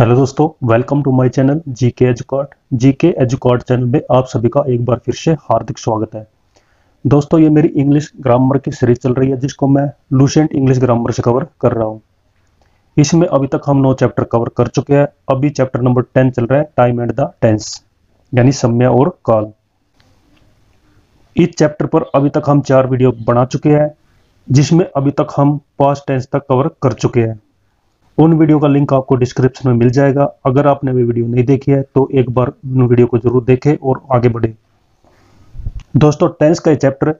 Hello दोस्तों welcome to my channel GK Educot GK Educot channel में आप सभी का एक बार फिर से हार्दिक स्वागत है। दोस्तों, ये मेरी इंग्लिश ग्रामर की सीरीज़ चल रही है, जिसको मैं लूसेंट इंग्लिश ग्रामर से कवर कर रहा हूँ। इसमें अभी तक हम नौ चैप्टर कवर कर चुके हैं। अभी चैप्टर नंबर टेन चल रहा है टाइम एंड द टेंस यानी समय और काल। इस चैप्टर पर अभी तक हम चार वीडियो बना चुके हैं, जिसमें अभी तक हम पास्ट टेंस तक कवर कर चुके हैं। उन वीडियो का लिंक आपको डिस्क्रिप्शन में मिल जाएगा। अगर आपने वो वीडियो नहीं देखी है तो एक बार उन वीडियो को ज़रूर देखें और आगे बढ़े। दोस्तों, टेंस का चैप्टर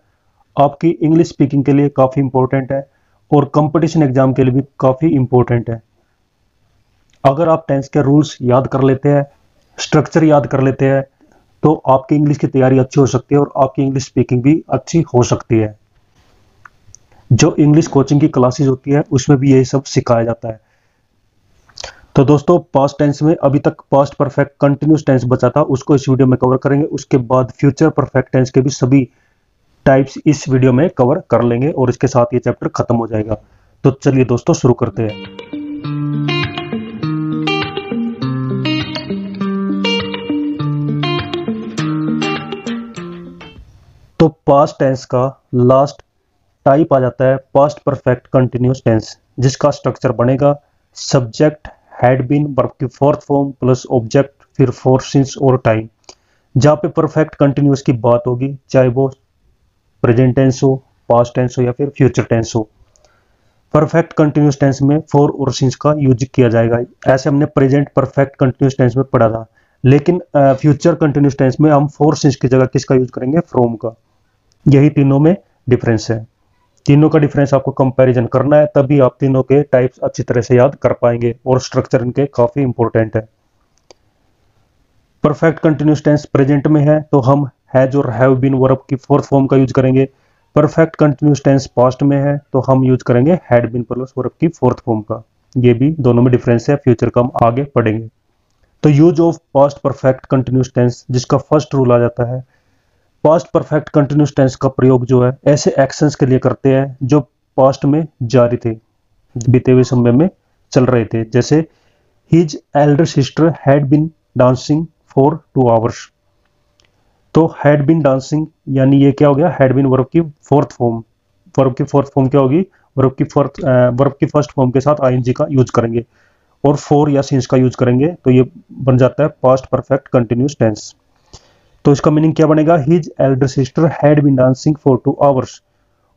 आपकी इंग्लिश स्पीकिंग के लिए काफ़ी इंपॉर्टेंट है और कंपटीशन एग्ज़ाम के लिए भी काफ़ी इंपॉर्टेंट है। अगर आप टेंस के रूल्स याद कर लेते हैं स्ट्रक्चर याद कर लेते हैं तो आपकी इंग्लिश की तैयारी अच्छी हो सकती है और आपकी इंग्लिश स्पीकिंग भी अच्छी हो सकती है। जो इंग्लिश कोचिंग की क्लासेस होती है, उसमें भी यही सब सिखाया जाता है। तो दोस्तों पास्ट टेंस में अभी तक पास्ट परफेक्ट कंटिन्यूस टेंस बचा था, उसको इस वीडियो में कवर करेंगे, उसके बाद फ्यूचर परफेक्ट टेंस के भी सभी टाइप्स इस वीडियो में कवर कर लेंगे और इसके साथ ये चैप्टर खत्म हो जाएगा। तो चलिए दोस्तों, शुरू करते हैं। तो पास्ट टेंस का लास्ट टाइप आ जाता है पास्ट परफेक्ट कंटिन्यूस टेंस जिसका स्ट्रक्चर बनेगा सब्जेक्ट हैड बीन वर्ब की फोर्थ फॉर्म प्लस ऑब्जेक्ट फिर फोर सिंस और टाइम जहाँ पे परफेक्ट कंटिन्यूस की बात होगी, चाहे वो प्रेजेंट टेंस हो पास्ट टेंस हो या फिर फ्यूचर टेंस हो। परफेक्ट कंटिन्यूस टेंस में फोर और सिंस का यूज़ किया जाएगा। ऐसे हमने प्रेजेंट परफेक्ट कंटिन्यूस टेंस में पढ़ा था। लेकिन फ्यूचर कंटिन्यूस टेंस में हम फोर सिंस की जगह किसका यूज़ करेंगे? फ्रोम का। यही तीनों में डिफरेंस है। तीनों का डिफरेंस आपको कंपैरिजन करना है, तभी आप तीनों के टाइप्स अच्छी तरह से याद कर पाएँगे और स्ट्रक्चर इनके काफ़ी इंपॉर्टेंट है। परफेक्ट कंटिन्यूस टेंस प्रेजेंट में है तो हम हैज़ और हैव बीन वर्ब की फोर्थ फॉर्म का यूज़ करेंगे। परफेक्ट कंटिन्यूस टेंस पास्ट में है तो हम यूज़ करेंगे हैड बीन प्लस वर्ब की फोर्थ फॉर्म का। ये भी दोनों में डिफरेंस है फ्यूचर का हम आगे पढ़ेंगे। तो use of past perfect continuous tense जिसका फ़र्स्ट रूल आ जाता है पास्ट परफेक्ट कंटिन्यूस टेंस का प्रयोग जो है, ऐसे एक्शंस के लिए करते हैं जो पास्ट में जारी थे, बीते हुए समय में चल रहे थे। जैसे his elder sister had been dancing for two hours तो हैड बिन डांसिंग यानी ये क्या हो गया? हैड बिन वर्ब की फोर्थ फॉर्म वर्ब की फोर्थ फॉर्म क्या होगी? वर्ब की फोर्थ वर्ब की फ़र्स्ट फॉर्म के साथ आईएनजी का यूज़ करेंगे। और फोर या सिंस का यूज़ करेंगे तो ये बन जाता है पास्ट परफेक्ट कंटिन्यूस टेंस। तो इसका मीनिंग क्या बनेगा? His elder sister had been dancing for two hours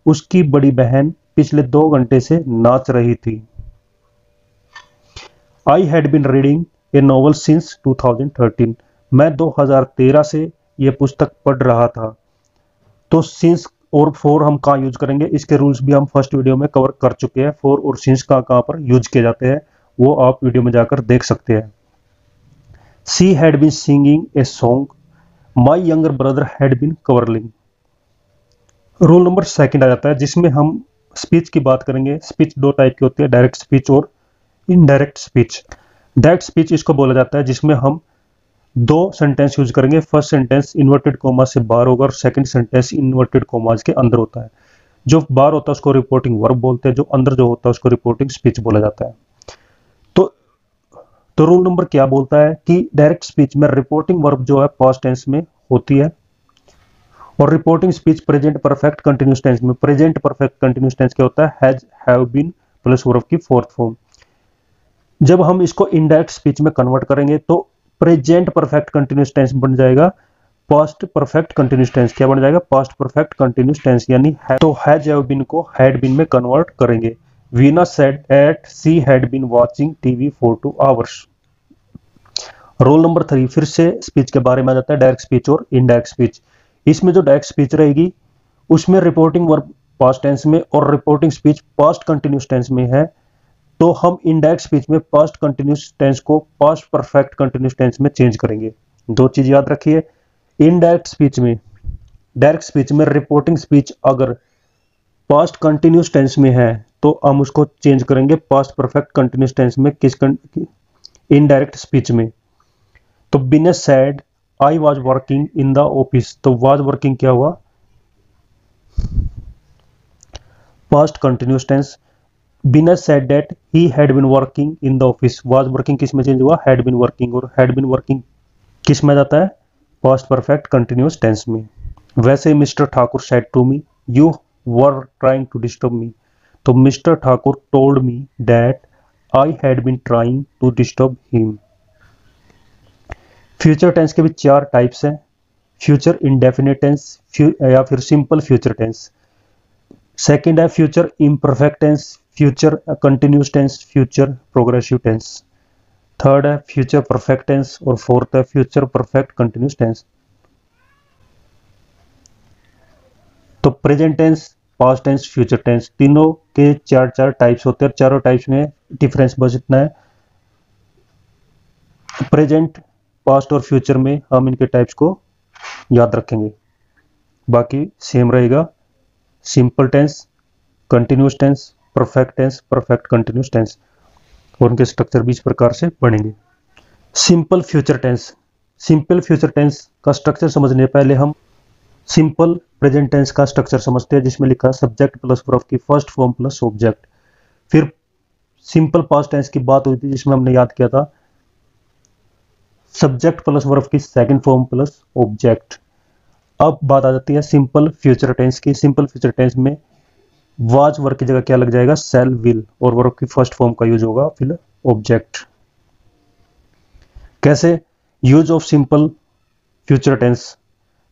उसकी बड़ी बहन पिछले दो घंटे से नाच रही थी। I had been reading a novel since 2013 मैं 2013 से यह पुस्तक पढ़ रहा था। तो सिंस और फोर हम कहाँ यूज़ करेंगे? इसके रूल्स भी हम फ़र्स्ट वीडियो में कवर कर चुके हैं। फोर और सिंस कहाँ पर यूज़ किए जाते हैं, वो आप वीडियो में जाकर देख सकते हैं। She had been singing a song my younger brother had been quarrelling rule number second आ जाता है, जिसमें हम स्पीच की बात करेंगे। स्पीच दो टाइप की होती है डायरेक्ट स्पीच और इनडायरेक्ट स्पीच डायरेक्ट स्पीच इसको बोला जाता है, जिसमें हम दो सेंटेंस यूज़ करेंगे। फ़र्स्ट सेंटेंस इन्वर्टेड कोमा से बाहर होगा और सेकंड सेंटेंस इन्वर्टेड कोमाज के अंदर होता है। जो बाहर होता है, उसको रिपोर्टिंग वर्ब बोलते हैं। जो अंदर जो होता है, उसको रिपोर्टिंग स्पीच बोला जाता है। तो रूल नंबर क्या बोलता है कि डायरेक्ट स्पीच में रिपोर्टिंग वर्ब जो है पास्ट टेंस में होती है और reporting speech present perfect continuous tense में प्रेजेंट परफेक्ट कंटिन्यूस टेंस क्या होता है? Has have been plus verb की फोर्थ फॉर्म जब हम इसको इनडायरेक्ट स्पीच में कन्वर्ट करेंगे तो प्रेजेंट परफेक्ट कंटिन्यूस टेंस बन जाएगा। पास्ट परफेक्ट कंटिन्यूस टेंस क्या बन जाएगा? पास्ट परफेक्ट कंटिन्यूस टेंस यानी तो हैज़ हैव बीन को हैड बीन में कन्वर्ट करेंगे। Venus said at she had been watching TV for two hours. Rule number three फिर से स्पीच के बारे में आ जाता है डायरेक्ट स्पीच और इनडायरेक्ट स्पीच इसमें जो डायरेक्ट स्पीच रहेगी, उसमें रिपोर्टिंग वर्ब पास्ट टेंस में और reporting speech past continuous tense में है तो हम इनडायरेक्ट स्पीच में पास्ट कंटिन्यूस टेंस को पास्ट परफेक्ट कंटिन्यूस टेंस में चेंज करेंगे दो चीज़ याद रखिए इनडायरेक्ट स्पीच में डायरेक्ट स्पीच में रिपोर्टिंग स्पीच अगर पास्ट कंटिन्यूस टेंस में है तो हम उसको चेंज करेंगे पास्ट परफेक्ट कंटिन्यूस टेंस में किस इनडायरेक्ट स्पीच में। तो been said I was working in the office तो वॉज़ वर्किंग क्या हुआ? पास्ट कंटिन्यूस टेंस बिना said that he had been working in the office was working किसमें चेंज हुआ? हैड बिन वर्किंग और हैड बिन वर्किंग किसमें जाता है? पास्ट परफेक्ट कंटिन्यूस टेंस में। वैसे mister Thakur said to me you were trying to disturb me तो mister Thakur told me that I had been trying to disturb him future tense के भी चार types हैं। फ्यूचर इंडेफिनेट टेंस या फिर simple future tense second है future imperfect tense future continuous tense future progressive tense third है future perfect tense और fourth है फ्यूचर परफेक्ट कंटिन्यूस टेंस तो present tense past tense future tense तीनों के चार चार टाइप्स होते हैं चारों टाइप्स में डिफरेंस बस इतना है। प्रेजेंट पास्ट और फ्यूचर में हम इनके टाइप्स को याद रखेंगे। बाकी सेम रहेगा। Simple tense continuous tense perfect tense perfect continuous tense और उनके स्ट्रक्चर भी इस प्रकार से बनेंगे। Simple future tense simple future tense का स्ट्रक्चर समझने पहले हम सिंपल प्रेजेंट टेंस का स्ट्रक्चर समझते हैं, जिसमें लिखा सब्जेक्ट प्लस वर्ब की फ़र्स्ट फॉर्म प्लस ऑब्जेक्ट फिर सिंपल पास्ट टेंस की बात हुई थी, जिसमें हमने याद किया था सब्जेक्ट प्लस वर्ब की सेकंड फॉर्म प्लस ऑब्जेक्ट अब बात आ जाती है सिंपल फ्यूचर टेंस की। सिंपल फ्यूचर टेंस में वाज वर्क की जगह क्या लग जाएगा? सेल विल और वर्क की फ़र्स्ट फॉर्म का यूज़ होगा फिर ऑब्जेक्ट कैसे? Use of simple future tense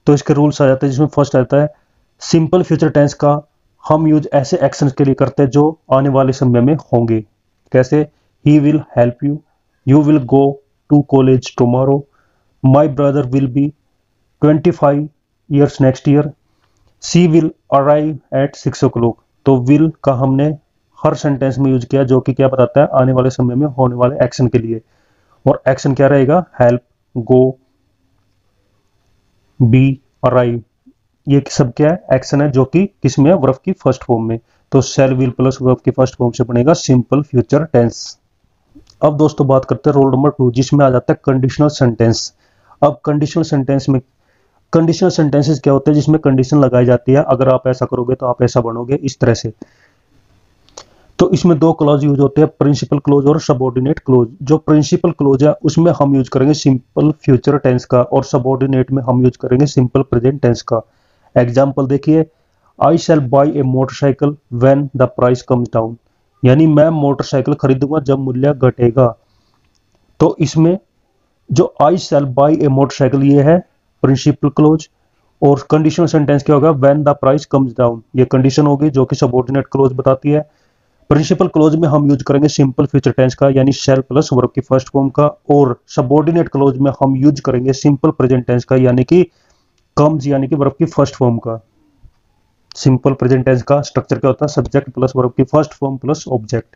तो इसके रूल्स आ जाते हैं, जिसमें फ़र्स्ट आता है सिंपल फ्यूचर टेंस का हम यूज़ ऐसे एक्शन के लिए करते हैं जो आने वाले समय में होंगे कैसे he will help you you will go to to college tomorrow. My brother will be 25 years next year. She will arrive at 6 o'clock. तो विल का हमने हर सेंटेंस में यूज़ किया, जो कि क्या बताता है आने वाले समय में होने वाले एक्शन के लिए और एक्शन क्या रहेगा हेल्प गो बी अराइव ये सब क्या है? एक्शन है जो कि किसमें वर्फ की फ़र्स्ट फॉर्म में। तो सेल विल प्लस वर्फ की फ़र्स्ट फॉर्म से बनेगा सिंपल फ्यूचर टेंस अब दोस्तों बात करते हैं रोल नंबर टू जिसमें आ जाता है कंडीशनल सेंटेंस अब कंडीशनल सेंटेंस में कंडीशनल सेंटेंसेस क्या होते हैं? जिसमें कंडीशन लगाई जाती है। अगर आप ऐसा करोगे तो आप ऐसा बनोगे, इस तरह से। तो इसमें दो क्लॉज यूज़ होते हैं प्रिंसिपल क्लोज और सबॉर्डिनेट क्लोज जो प्रिंसिपल क्लोज है, उसमें हम यूज़ करेंगे सिंपल फ्यूचर टेंस का और सबॉर्डिनेट में हम यूज़ करेंगे सिंपल प्रेजेंट टेंस का। एग्ज़ाम्पल देखिए I shall buy a motorcycle when the price comes down यानी मैं मोटरसाइकिल खरीदूँगा जब मूल्य घटेगा। तो इसमें जो I shall buy a motorcycle ये है प्रिंसिपल क्लोज और कंडीशनल सेंटेंस क्या होगा? When the price comes down ये कंडीशन होगी जो कि सबॉर्डिनेट क्लोज बताती है। प्रिंसिपल क्लोज में हम यूज़ करेंगे सिंपल फ्यूचर टेंस का, यानी शेल प्लस वर्ब की फ़र्स्ट फॉर्म का, और सबॉर्डिनेट क्लोज में हम यूज़ करेंगे सिंपल प्रेजेंट टेंस का, यानी कि कम्स यानी कि वर्ब की फ़र्स्ट फॉर्म का। सिंपल प्रेजेंट टेंस का स्ट्रक्चर क्या होता है? सब्जेक्ट प्लस वर्ब की फ़र्स्ट फॉर्म प्लस ऑब्जेक्ट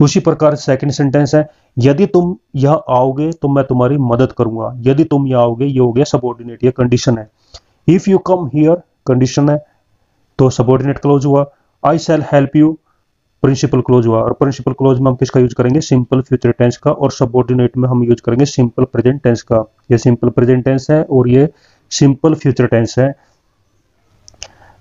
उसी प्रकार सेकंड सेंटेंस है, यदि तुम यह आओगे तो मैं तुम्हारी मदद करूँगा। यदि तुम यह आओगे, ये हो गया सबॉर्डिनेट ये कंडीशन है। If you come here condition है तो सबॉर्डिनेट क्लोज हुआ। I shall help you principal clause हुआ। और प्रिंसिपल क्लोज में हम किसका यूज़ करेंगे? सिंपल फ्यूचर टेंस का और सबॉर्डिनेट में हम यूज़ करेंगे सिंपल प्रेजेंट टेंस का। ये सिंपल प्रेजेंट टेंस है और ये सिंपल फ्यूचर टेंस है।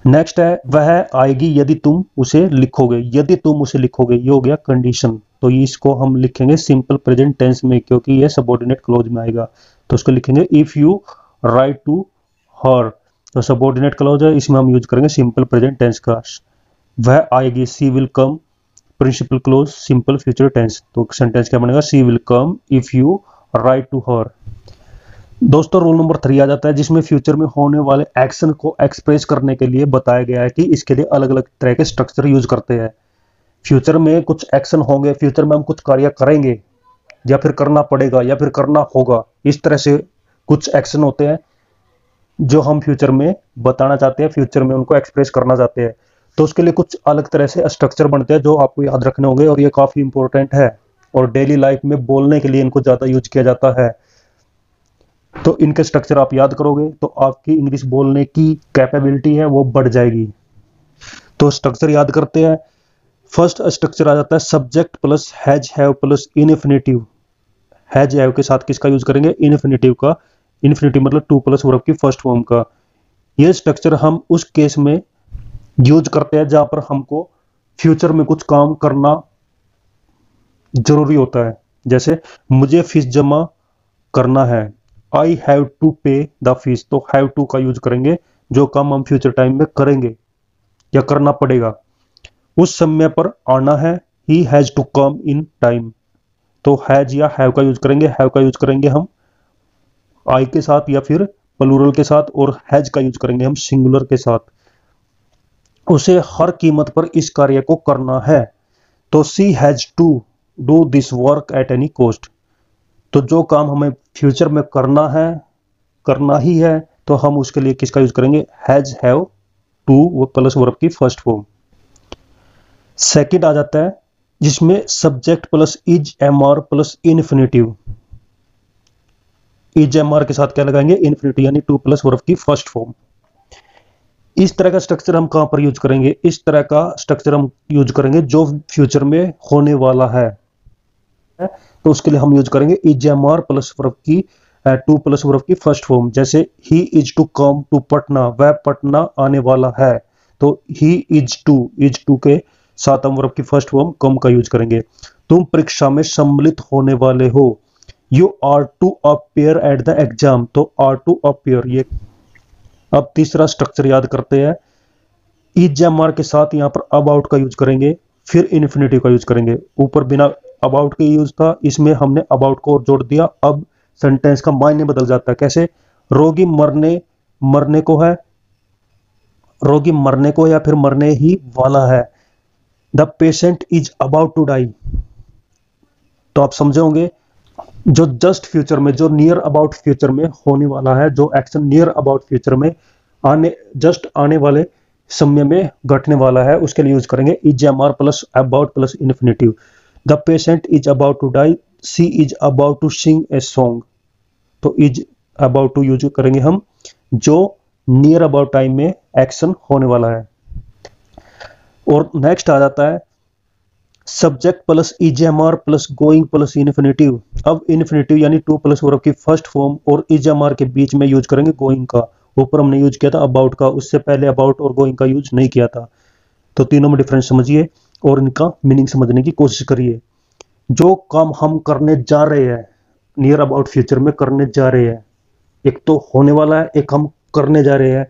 नेक्स्ट है, वह आएगी यदि तुम उसे लिखोगे। यदि तुम उसे लिखोगे, ये हो गया कंडीशन तो इसको हम लिखेंगे सिंपल प्रेजेंट टेंस में क्योंकि ये सबॉर्डिनेट क्लोज में आएगा। तो उसको लिखेंगे if you write to her तो सबॉर्डिनेट क्लोज है, इसमें हम यूज़ करेंगे सिंपल प्रेजेंट टेंस का। वह आएगी she will come principal clause simple future tense तो सेंटेंस क्या बनेगा? She will come if you write to her दोस्तों रूल नंबर थ्री आ जाता है, जिसमें फ्यूचर में होने वाले एक्शन को एक्सप्रेस करने के लिए बताया गया है कि इसके लिए अलग अलग तरह के स्ट्रक्चर यूज़ करते हैं। फ्यूचर में कुछ एक्शन होंगे फ्यूचर में हम कुछ कार्य करेंगे, या फिर करना पड़ेगा, या फिर करना होगा, इस तरह से कुछ एक्शन होते हैं, जो हम फ्यूचर में बताना चाहते हैं फ्यूचर में उनको एक्सप्रेस करना चाहते हैं। तो उसके लिए कुछ अलग तरह से स्ट्रक्चर बनते हैं जो आपको याद रखने होंगे और ये काफ़ी इंपॉर्टेंट है। और डेली लाइफ में बोलने के लिए इनको ज़्यादा यूज़ किया जाता है। तो इनके स्ट्रक्चर आप याद करोगे तो आपकी इंग्लिश बोलने की कैपेबिलिटी है, वो बढ़ जाएगी। तो स्ट्रक्चर याद करते हैं। फ़र्स्ट स्ट्रक्चर आ जाता है subject plus has have plus infinitive has have के साथ किसका यूज़ करेंगे? इनफिनेटिव का। इन्फिनेटिव मतलब टू प्लस वर्ब की फ़र्स्ट फॉर्म का। ये स्ट्रक्चर हम उस केस में यूज़ करते हैं, जहाँ पर हमको फ्यूचर में कुछ काम करना ज़रूरी होता है। जैसे, मुझे फ़ीस जमा करना है। I have to pay the fees तो हैव टू का यूज़ करेंगे, जो काम हम फ्यूचर टाइम में करेंगे, या करना पड़ेगा। उस समय पर आना है। He has to come in time तो हैज़ या हैव का यूज़ करेंगे। हैव का यूज़ करेंगे हम आई के साथ या फिर प्लूरल के साथ, और हैज़ का यूज़ करेंगे हम सिंगुलर के साथ। उसे हर कीमत पर इस कार्य को करना है। तो she has to do this work at any cost तो जो काम हमें फ्यूचर में करना है, करना ही है तो हम उसके लिए किसका यूज़ करेंगे? Has have to plus verb की फ़र्स्ट फॉर्म सेकेंड आ जाता है, जिसमें subject plus is am are plus infinitive is am are के साथ क्या लगाएँगे? इन्फिनेटिव यानी टू प्लस वर्ब की फ़र्स्ट फॉर्म इस तरह का स्ट्रक्चर हम कहाँ पर यूज़ करेंगे? इस तरह का स्ट्रक्चर हम यूज़ करेंगे जो फ्यूचर में होने वाला है। तो उसके लिए हम यूज़ करेंगे is am are plus verb की टू प्लस वर्ब की फ़र्स्ट फॉर्म जैसे he is to come to Patna वह पटना आने वाला है। तो he is to is to के साथ हम वर्ब की फ़र्स्ट फॉर्म कम का यूज़ करेंगे। तुम परीक्षा में सम्मिलित होने वाले हो। You are to appear at the exam तो आर टू अपेयर ये अब तीसरा स्ट्रक्चर याद करते हैं। इज़ एम आर के साथ यहाँ पर अबाउट का यूज़ करेंगे, फिर इन्फिनिटिव का यूज़ करेंगे। ऊपर बिना अबाउट के यूज़ था, इसमें हमने अबाउट को और जोड़ दिया। अब सेंटेंस का मायने बदल जाता है। कैसे? रोगी मरने मरने को है, रोगी मरने को या फिर मरने ही वाला है। The patient is about to die तो आप समझे होंगे जो जस्ट फ्यूचर में, जो नियर अबाउट फ्यूचर में होने वाला है, जो एक्शन नियर अबाउट फ्यूचर में आने जस्ट आने वाले समय में घटने वाला है, उसके लिए यूज़ करेंगे is am are plus about plus infinitive the patient is about to die she is about to sing a song तो इज़ अबाउट टू यूज़ करेंगे हम, जो नियर अबाउट टाइम में एक्शन होने वाला है। और नेक्स्ट आ जाता है subject plus is am are plus going plus infinitive. अब इन्फिनेटिव यानी टू प्लस वर्ब की फ़र्स्ट फॉर्म और इजेमआर के बीच में यूज़ करेंगे गोइंग का। ऊपर हमने यूज़ किया था अबाउट का, उससे पहले अबाउट और गोइंग का यूज़ नहीं किया था। तो तीनों में डिफरेंस समझिए और इनका मीनिंग समझने की कोशिश करिए। जो काम हम करने जा रहे हैं नियर अबाउट फ्यूचर में करने जा रहे हैं, एक तो होने वाला है, एक हम करने जा रहे हैं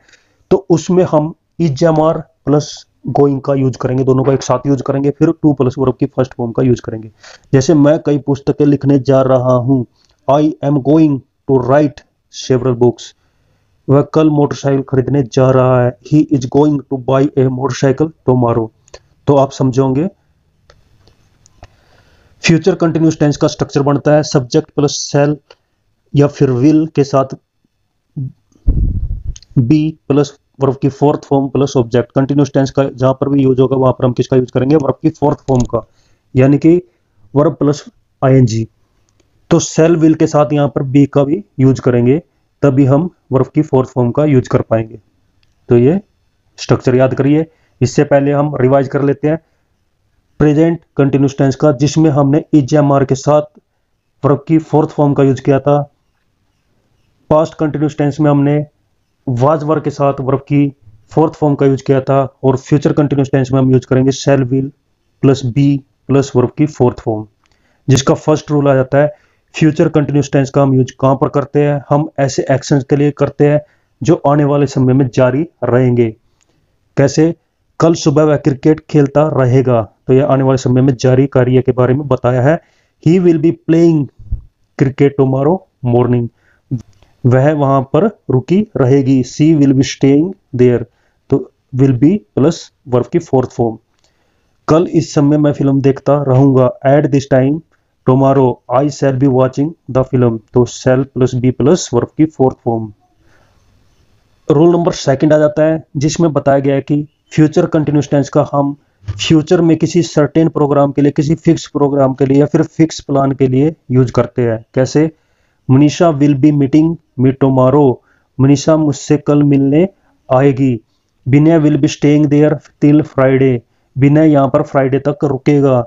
तो उसमें हम is am are plus going का यूज़ करेंगे, दोनों का एक साथ यूज़ करेंगे, फिर टू प्लस वर्ब की फ़र्स्ट फॉर्म का यूज़ करेंगे। जैसे मैं कई पुस्तकें लिखने जा रहा हूँ I am going to write several books वह कल मोटरसाइकिल खरीदने जा रहा है। He is going to buy a motorcycle tomorrow तो आप समझोगे? फ्यूचर कंटिन्यूस टेंस का स्ट्रक्चर बनता है। सब्जेक्ट प्लस सेल या फिर विल के साथ बी प्लस वर्ब की fourth form plus object continuous tense का जहाँ पर भी यूज़ होगा, वहाँ पर हम किसका यूज़ करेंगे? वर्ब की फोर्थ फॉर्म का। यानी कि verb plus I N G तो सेल विल के साथ यहाँ पर बी का भी यूज़ करेंगे, तभी हम वर्ब की फोर्थ फॉर्म का यूज़ कर पाएँगे। तो ये स्ट्रक्चर याद करिए। इससे पहले हम रिवाइज कर लेते हैं। प्रेजेंट कंटिन्यूस टेंस का, जिसमें हमने इज़ आर के साथ वर्ब की फोर्थ फॉर्म का यूज़ किया था। पास्ट कंटिन्यूस टेंस में हमने वाज वर्ग के साथ वर्ब की फोर्थ फॉर्म का यूज़ किया था और फ्यूचर कंटिन्यूस टेंस में हम यूज़ करेंगे shall will plus be plus verb की फोर्थ फॉर्म जिसका फ़र्स्ट रूल आ जाता है। फ्यूचर कंटिन्यूस टेंस का हम यूज़ कहाँ पर करते हैं? हम ऐसे एक्शन के लिए करते हैं जो आने वाले समय में जारी रहेंगे। कैसे? कल सुबह वह क्रिकेट खेलता रहेगा। तो यह आने वाले समय में जारी कार्य के बारे में बताया है। He will be playing cricket tomorrow morning वह वहाँ पर रुकी रहेगी। She will be staying there तो विल बी प्लस वर्ब की फोर्थ फॉर्म कल इस समय मैं फ़िल्म देखता रहूँगा। At this time tomorrow I shall be watching the film तो shall plus be plus verb की fourth form rule number second आ जाता है, जिसमें बताया गया है कि फ्यूचर कंटिन्यूस टेंस का हम फ्यूचर में किसी सर्टेन प्रोग्राम के लिए, किसी फिक्स प्रोग्राम के लिए या फिर फिक्स प्लान के लिए यूज़ करते हैं। कैसे? Manisha will be meeting me tomorrow Manisha मुझसे कल मिलने आएगी। Vinay will be staying there till Friday Vinay यहाँ पर फ्राइडे तक रुकेगा।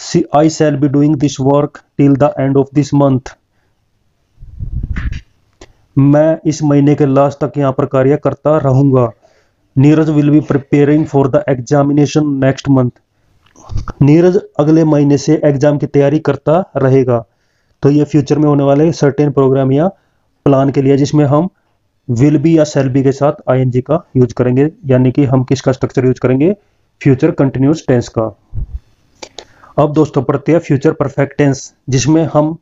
She I shall be doing this work till the end of this month मैं इस महीने के लास्ट तक यहाँ पर कार्य करता रहूँगा। Neeraj will be preparing for the examination next month Neeraj अगले महीने से एग्ज़ाम की तैयारी करता रहेगा। तो ये फ्यूचर में होने वाले सर्टेन प्रोग्राम या प्लान के लिए जिसमें हम विल बी या सेल बी के साथ आईएनजी का यूज़ करेंगे, यानी कि हम किसका स्ट्रक्चर यूज़ करेंगे? फ्यूचर कंटिन्यूस टेंस का। अब दोस्तों हैं फ्यूचर परफेक्ट टेंस जिसमें हम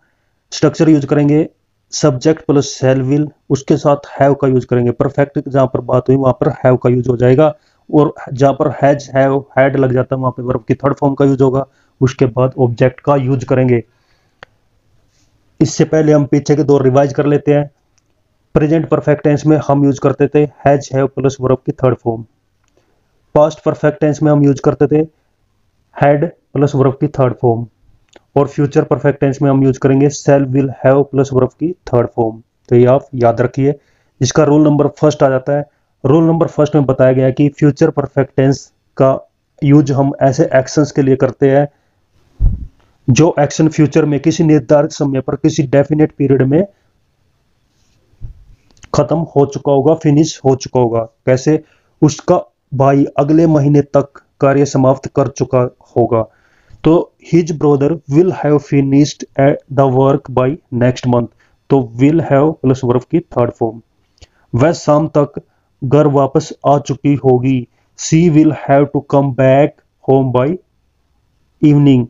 स्ट्रक्चर यूज़ करेंगे सब्जेक्ट प्लस सेल विल उसके साथ हैव का यूज़ करेंगे। परफेक्ट जहाँ पर बात हुई, वहाँ पर हैव का यूज़ हो जाएगा, और जहाँ पर हैज़ हैव हैड लग जाता है, वहाँ पर वर्ब की थर्ड फॉर्म का यूज़ होगा, उसके बाद ऑब्जेक्ट का यूज़ करेंगे। इससे पहले हम पीछे के दो रिवाइज कर लेते हैं। प्रेजेंट परफेक्ट टेंस में हम यूज़ करते थे हैज़ हैव प्लस वर्ब की third form past perfect tense में हम यूज़ करते थे हैड प्लस वर्ब की थर्ड फॉर्म और फ्यूचर परफेक्ट टेंस में हम यूज़ करेंगे shall will have plus verb की थर्ड फॉर्म तो ये आप याद रखिए। इसका रूल नंबर फ़र्स्ट आ जाता है। रूल नंबर फ़र्स्ट में बताया गया कि फ्यूचर परफेक्ट टेंस का यूज़ हम ऐसे एक्शंस के लिए करते हैं जो एक्शन फ्यूचर में किसी निर्धारित समय पर किसी डेफिनेट पीरियड में खत्म हो चुका होगा फिनिश हो चुका होगा। कैसे? उसका भाई अगले महीने तक कार्य समाप्त कर चुका होगा। तो his brother will have finished the work by next month तो विल हैव प्लस वर्ब की थर्ड फॉर्म वह शाम तक घर वापस आ चुकी होगी। She will have to come back home by evening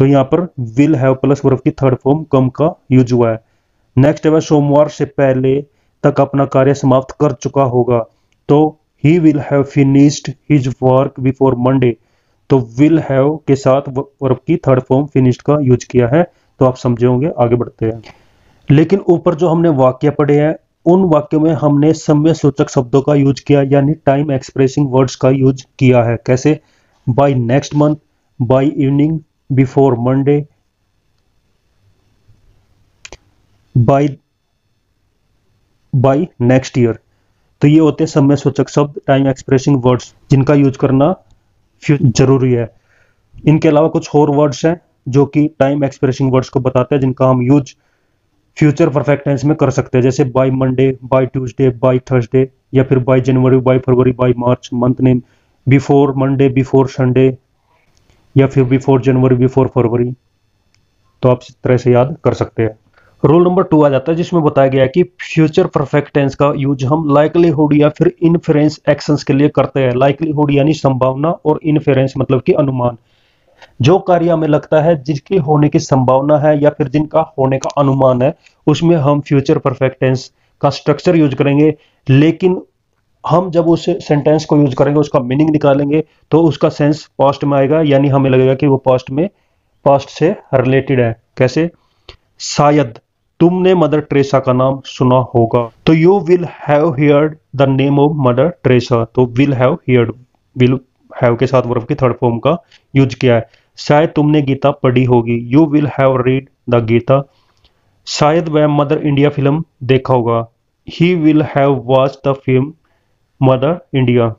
तो यहाँ पर विल हैव प्लस वर्ब की थर्ड फॉर्म कम का यूज़ हुआ है। नेक्स्ट है सोमवार से पहले तक अपना कार्य समाप्त कर चुका होगा। तो he will have finished his work before Monday तो विल हैव के साथ वर्ब की थर्ड फॉर्म फिनिश्ड का यूज़ किया है। तो आप समझे होंगे, आगे बढ़ते हैं। लेकिन ऊपर जो हमने वाक्य पढ़े हैं, उन वाक्यों में हमने समय सूचक शब्दों का यूज़ किया, यानी टाइम एक्सप्रेसिंग वर्ड्स का यूज़ किया है। कैसे? By next month by evening before Monday by by next year तो ये होते हैं समय सूचक शब्द टाइम एक्सप्रेसिंग वर्ड्स जिनका यूज़ करना ज़रूरी है। इनके अलावा कुछ और वर्ड्स हैं जो कि टाइम एक्सप्रेसिंग वर्ड्स को बताते हैं, जिनका हम यूज़ फ्यूचर परफेक्ट टेंस में कर सकते हैं। जैसे by Monday by Tuesday by Thursday या फिर by January by February by March month name before Monday before Sunday या फिर बिफोर जनवरी बिफोर फरवरी तो आप इस तरह से याद कर सकते हैं। रूल नंबर टू आ जाता है, जिसमें बताया गया है कि फ्यूचर परफेक्ट टेंस का यूज़ हम लाइकलीहुड या फिर इनफेरेंस एक्शंस के लिए करते हैं। लाइकलीहुड यानी संभावना और इनफेरेंस मतलब कि अनुमान। जो कार्य हमें लगता है जिसके होने की संभावना है या फिर जिनका होने का अनुमान है, उसमें हम फ्यूचर परफेक्ट टेंस का स्ट्रक्चर यूज़ करेंगे। लेकिन हम जब उस सेंटेंस को यूज़ करेंगे, उसका मीनिंग निकालेंगे तो उसका सेंस पास्ट में आएगा, यानी हमें लगेगा कि वो पास्ट में पास्ट से रिलेटेड है। कैसे? शायद तुमने मदर ट्रेसा का नाम सुना होगा। तो you will have heard the name of Mother Teresa तो will have heard will have के साथ वर्ब की थर्ड फॉर्म का यूज़ किया है। शायद तुमने गीता पढ़ी होगी। You will have read the Gita. शायद वह मदर इंडिया फ़िल्म देखा होगा। He will have watch the film Mother India.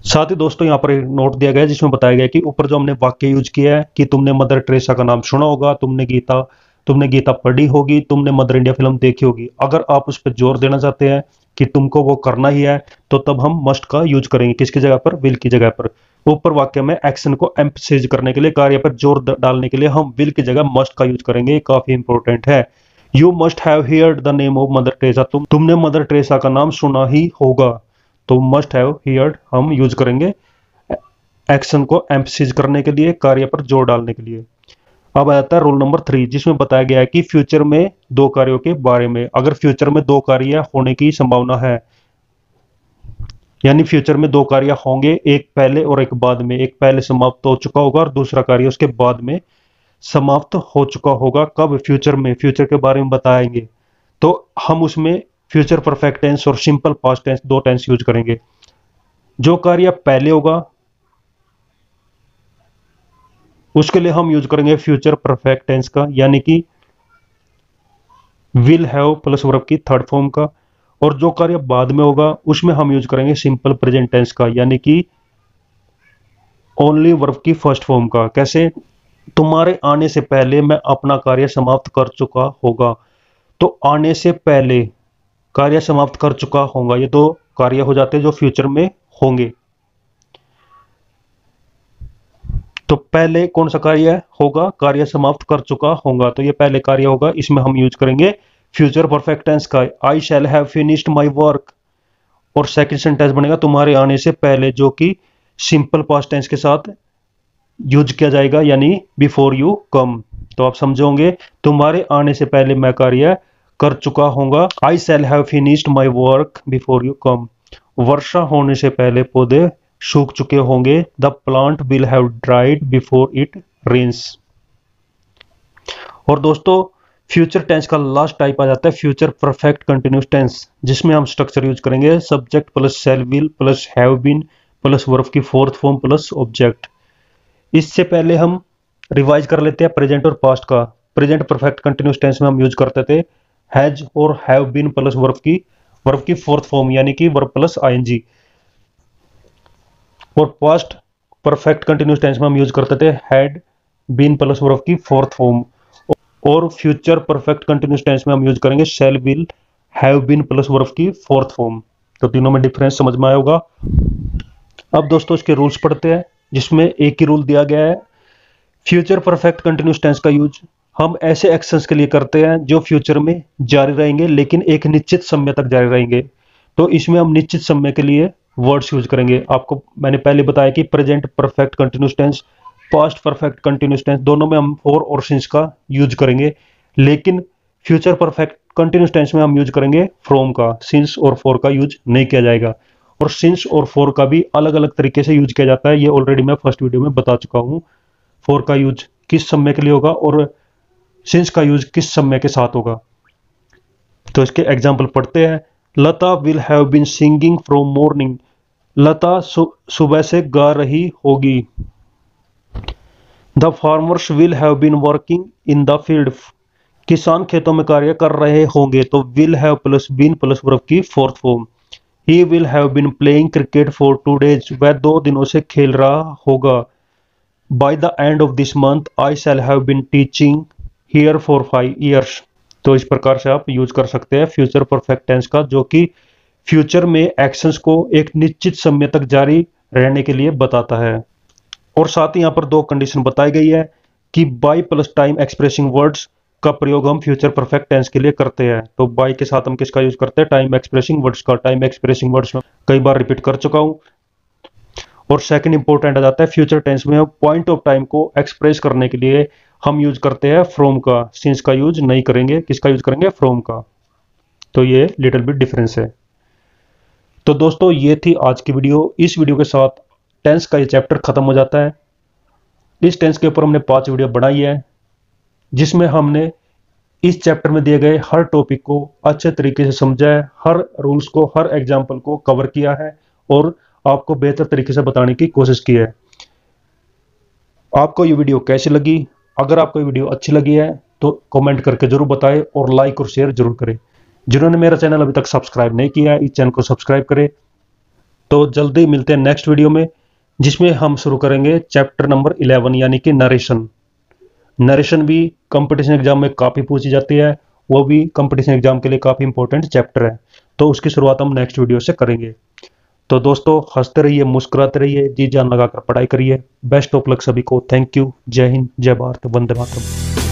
साथ ही दोस्तों, यहाँ पर एक नोट दिया गया जिसमें बताया गया कि ऊपर जो हमने वाक्य यूज़ किया है कि तुमने मदर ट्रेसा का नाम सुना होगा, तुमने गीता तुमने गीता पढ़ी होगी, तुमने मदर इंडिया फ़िल्म देखी होगी। अगर आप उस पर ज़ोर देना चाहते हैं कि तुमको वो करना ही है तो तब हम मस्ट का यूज़ करेंगे। किसकी जगह पर? विल की जगह पर। ऊपर वाक्य में एक्शन को एम्पसाइज करने के लिए, कार्य पर ज़ोर डालने के लिए हम विल की जगह मस्ट का यूज़ करेंगे। काफ़ी इंपॉर्टेंट है। You must have heard the name of Mother Teresa तुम, तुमने मदर ट्रेसा का नाम सुना ही होगा। तो मस्ट हैव हियर्ड हम यूज़ करेंगे एक्शन को एम्पसाइज करने के लिए, कार्य पर ज़ोर डालने के लिए। अब आ जाता है रोल नंबर थ्री जिसमें बताया गया है कि फ्यूचर में दो कार्यों के बारे में, अगर फ्यूचर में दो कार्य होने की संभावना है, यानी फ्यूचर में दो कार्य होंगे, एक पहले और एक बाद में, एक पहले समाप्त हो चुका होगा और दूसरा कार्य उसके बाद में समाप्त हो चुका होगा। कब फ्यूचर में फ्यूचर के बारे में बताएँगे। तो हम उसमें फ्यूचर परफेक्ट टेंस और सिंपल पास्ट टेंस दो टेंस यूज़ करेंगे। जो कार्य पहले होगा, उसके लिए हम यूज़ करेंगे फ्यूचर परफेक्ट टेंस का, यानी कि विल हैव प्लस वर्ब की थर्ड फॉर्म का। और जो कार्य बाद में होगा, उसमें हम यूज़ करेंगे सिंपल प्रेजेंट टेंस का, यानी कि ओनली वर्ब की फ़र्स्ट फॉर्म का। कैसे? तुम्हारे आने से पहले मैं अपना कार्य समाप्त कर चुका होगा। तो आने से पहले कार्य समाप्त कर चुका होगा। ये दो कार्य हो जाते हैं जो फ्यूचर में होंगे। तो पहले कौन सा कार्य होगा? कार्य समाप्त कर चुका होगा। तो ये पहले कार्य होगा। इसमें हम यूज़ करेंगे फ्यूचर परफेक्ट टेंस का। I shall have finished my work और सेकंड सेंटेंस बनेगा, तुम्हारे आने से पहले, जो कि सिंपल पास्ट टेंस के साथ यूज़ किया जाएगा, यानी बिफोर यू कम तो आप समझोगे, तुम्हारे आने से पहले मैं कार्य कर चुका होगा I shall have finished my work before you come वर्षा होने से पहले पौधे सूख चुके होंगे। The plant will have dried before it rains और दोस्तों फ्यूचर टेंस का लास्ट टाइप आ जाता है फ्यूचर परफेक्ट कंटिन्यूस टेंस जिसमें हम स्ट्रक्चर यूज़ करेंगे। Subject plus shall will plus have been plus verb की फोर्थ फॉर्म प्लस ऑब्जेक्ट इससे पहले हम रिवाइज कर लेते हैं प्रेजेंट और पास्ट का। प्रेजेंट परफेक्ट कंटिन्यूस टेंस में हम यूज़ करते थे हैज़ और हैव बीन प्लस वर्फ की वर्फ की फोर्थ फॉर्म, यानी कि वर्फ प्लस आईएनजी। और पास्ट परफेक्ट कंटिन्यूस टेंस में हम यूज़ करते थे हैड बीन प्लस वर्फ की फोर्थ फॉर्म। और फ्यूचर परफेक्ट कंटिन्यूस टेंस में हम यूज़ करेंगे shall will have been plus verb की फोर्थ फॉर्म तो तीनों में डिफरेंस समझ में आया होगा। अब दोस्तों इसके रूल्स पढ़ते हैं। जिसमें एक ही रूल दिया गया है फ्यूचर परफेक्ट कंटिन्यूस टेंस का यूज़ हम ऐसे एक्शंस के लिए करते हैं जो फ्यूचर में जारी रहेंगे, लेकिन एक निश्चित समय तक जारी रहेंगे। तो इसमें हम निश्चित समय के लिए वर्ड्स यूज़ करेंगे। आपको मैंने पहले बताया कि present perfect continuous tense past perfect continuous tense दोनों में हम फोर और सिंस का यूज़ करेंगे। लेकिन फ्यूचर परफेक्ट कंटिन्यूस टेंस में हम यूज़ करेंगे फ्रॉम का सिंस और फोर का यूज़ नहीं किया जाएगा। और सिंस और फोर का भी अलग अलग तरीके से यूज़ किया जाता है। ये ऑलरेडी मैं फ़र्स्ट वीडियो में बता चुका हूँ। फोर का यूज़ किस समय के लिए होगा और सिंस का यूज़ किस समय के साथ होगा। तो इसके एग्ज़ाम्पल पढ़ते हैं। Lata will have been singing from morning Lata सुबह से गा रही होगी। The farmers will have been working in the field किसान खेतों में कार्य कर रहे होंगे तो will have plus been plus work की fourth form he will have been playing cricket for two days वह दो दिनों से खेल रहा होगा। By the end of this month I shall have been teaching here for five years तो इस प्रकार से आप यूज़ कर सकते हैं फ्यूचर परफेक्ट टेंस का, जो कि फ्यूचर में एक्शंस को एक निश्चित समय तक जारी रहने के लिए बताता है। और साथ ही यहाँ पर दो कंडीशन बताई गई है कि by plus time expressing words का प्रयोग हम फ्यूचर परफेक्ट टेंस के लिए करते हैं। तो बाई के साथ हम किसका यूज़ करते हैं? टाइम एक्सप्रेसिंग वर्ड्स का। टाइम एक्सप्रेसिंग वर्ड्स में कई बार रिपीट कर चुका हूँ। और सेकंड इंपॉर्टेंट आ जाता है फ्यूचर टेंस में पॉइंट ऑफ़ टाइम को एक्सप्रेस करने के लिए हम यूज़ करते हैं फ्रोम का। सिंस का यूज़ नहीं करेंगे। किसका यूज़ करेंगे? फ्रोम का। तो ये लिटिल बिट डिफरेंस है। तो दोस्तों, ये थी आज की वीडियो इस वीडियो के साथ टेंस का ये चैप्टर खत्म हो जाता है। इस टेंस के ऊपर हमने पाँच वीडियो बनाई है। जिसमें हमने इस चैप्टर में दिए गए हर टॉपिक को अच्छे तरीके से समझा है, हर रूल्स को, हर एग्ज़ाम्पल को कवर किया है और आपको बेहतर तरीके से बताने की कोशिश की है। आपको ये वीडियो कैसी लगी? अगर आपको ये वीडियो अच्छी लगी है तो कमेंट करके ज़रूर बताएँ और लाइक और शेयर ज़रूर करें। जिन्होंने मेरा चैनल अभी तक सब्सक्राइब नहीं किया है, इस चैनल को सब्सक्राइब करें। तो जल्दी मिलते हैं नेक्स्ट वीडियो में, जिसमें हम शुरू करेंगे चैप्टर नंबर 11 यानी कि नरेशन नरेशन भी कंपटीशन एग्ज़ाम में काफ़ी पूछी जाती है। वो भी कंपटीशन एग्ज़ाम के लिए काफ़ी इंपॉर्टेंट चैप्टर है। तो उसकी शुरुआत हम नेक्स्ट वीडियो से करेंगे। तो दोस्तों, हँसते रहिए, मुस्कुराते रहिए, जी जान लगाकर पढ़ाई करिए। बेस्ट ऑफ़ लक सभी को। थैंक यू जय हिंद, जय भारत, वंदे मातरम।